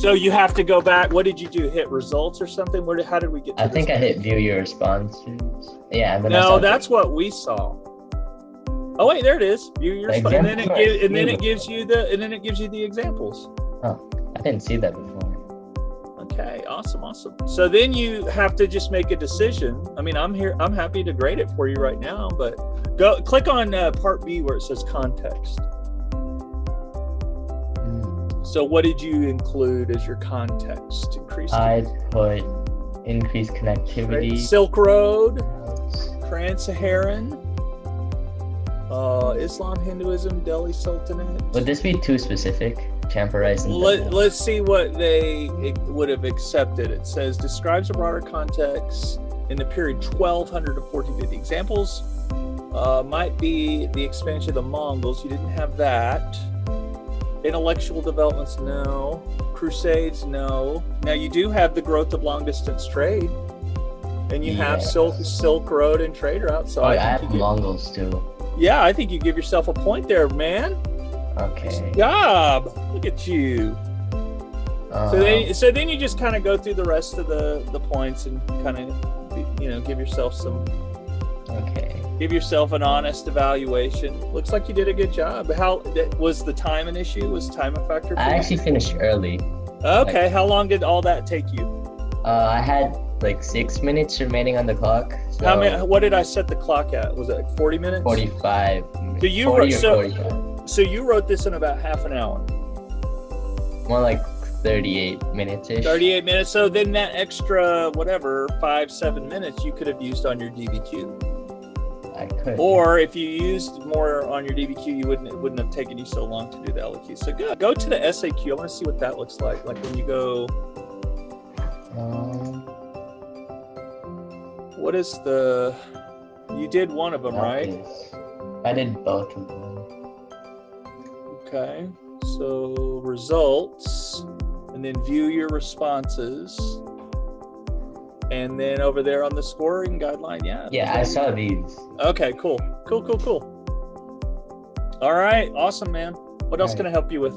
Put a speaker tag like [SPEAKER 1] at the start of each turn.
[SPEAKER 1] So you have to go back. What did you do? Hit results or something? Where did, how did we get? To
[SPEAKER 2] I think I hit view your responses. Yeah, and then
[SPEAKER 1] No, that's what we saw. Oh wait, there it is. View your
[SPEAKER 2] The
[SPEAKER 1] and then it gives and then it gives you the and then it gives you the examples.
[SPEAKER 2] Oh, I didn't see that before.
[SPEAKER 1] Okay, awesome, awesome. So then you have to just make a decision. I mean, I'm here. I'm happy to grade it for you right now, but go click on uh, part B where it says context. So what did you include as your context? Increased
[SPEAKER 2] I put increased connectivity.
[SPEAKER 1] Silk Road, Trans-Saharan, uh, Islam, Hinduism, Delhi Sultanate.
[SPEAKER 2] Would this be too specific? Champa and
[SPEAKER 1] Let, let's see what they would have accepted. It says describes a broader context in the period 1200 to 1450. Examples uh, might be the expansion of the Mongols. You didn't have that. Intellectual developments, no. Crusades, no. Now you do have the growth of long distance trade, and you have Silk Silk Road and trade routes. So
[SPEAKER 2] Oh, I,
[SPEAKER 1] I
[SPEAKER 2] have Mongols too.
[SPEAKER 1] yeah, I think you give yourself a point there, man.
[SPEAKER 2] Okay.
[SPEAKER 1] Good job. Look at you.
[SPEAKER 2] Um,
[SPEAKER 1] So then, so then you just kind of go through the rest of the the points and kind of, you know, give yourself some,
[SPEAKER 2] okay.
[SPEAKER 1] give yourself an honest evaluation. Looks like you did a good job. How was the time an issue? Was time a factor? For
[SPEAKER 2] I actually finished early.
[SPEAKER 1] Okay. How long did all that take you?
[SPEAKER 2] Uh, I had like six minutes remaining on the clock. So
[SPEAKER 1] How many? What did I set the clock at? Was it like forty minutes?
[SPEAKER 2] 45.
[SPEAKER 1] So you
[SPEAKER 2] 40
[SPEAKER 1] wrote-
[SPEAKER 2] or
[SPEAKER 1] so-
[SPEAKER 2] 45.
[SPEAKER 1] So you wrote this in about half an hour,
[SPEAKER 2] More like 38 minutes ish.
[SPEAKER 1] thirty-eight minutes. So then that extra whatever five seven minutes you could have used on your DBQ.
[SPEAKER 2] I could.
[SPEAKER 1] Or if you used more on your DBQ, you wouldn't it wouldn't have taken you so long to do the LEQ. So go Go to the SAQ. I want to see what that looks like. Like when you go,
[SPEAKER 2] Um,
[SPEAKER 1] what is the? You did one of them, right?
[SPEAKER 2] is- I did both of them.
[SPEAKER 1] Okay. So results, and then view your responses, and then over there on the scoring guideline, yeah.
[SPEAKER 2] Yeah, I saw these.
[SPEAKER 1] Okay. Cool. Cool. Cool. Cool. All right. Awesome, man. What else
[SPEAKER 2] All
[SPEAKER 1] can I help you with?